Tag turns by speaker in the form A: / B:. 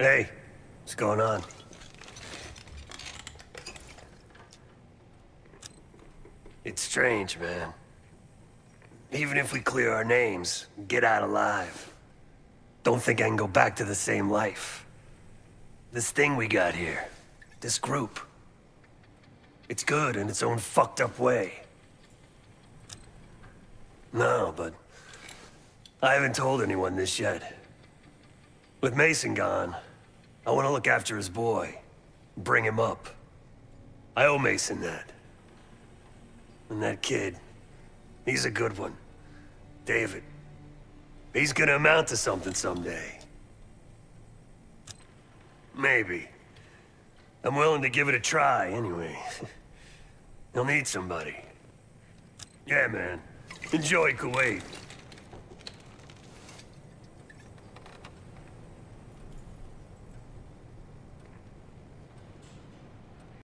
A: Hey, what's going on? It's strange, man. Even if we clear our names, get out alive, don't think I can go back to the same life. This thing we got here, this group, it's good in its own fucked up way. No, but I haven't told anyone this yet. With Mason gone, I want to look after his boy, bring him up. I owe Mason that. And that kid, he's a good one. David. He's gonna amount to something someday. Maybe. I'm willing to give it a try, anyway. He'll need somebody. Yeah, man. Enjoy Kuwait.